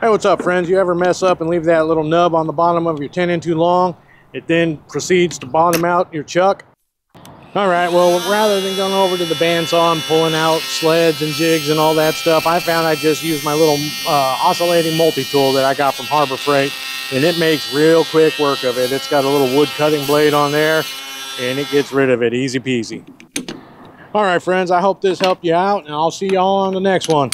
Hey, what's up, friends? You ever mess up and leave that little nub on the bottom of your tenon too long? It then proceeds to bottom out your chuck. All right, well, rather than going over to the bandsaw and pulling out sleds and jigs and all that stuff, I found I just used my little uh, oscillating multi-tool that I got from Harbor Freight, and it makes real quick work of it. It's got a little wood cutting blade on there, and it gets rid of it easy peasy. All right, friends, I hope this helped you out, and I'll see y'all on the next one.